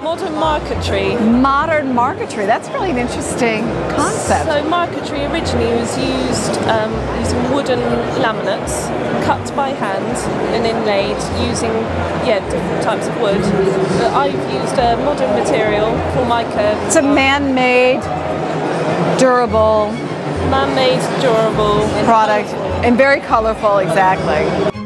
Modern marquetry. Modern marquetry. That's really an interesting concept. So marquetry originally was used um, using wooden laminates cut by hand and inlaid using yeah different types of wood. But I've used a modern material Formica. It's a man-made, durable man-made, durable product and very colorful. Exactly.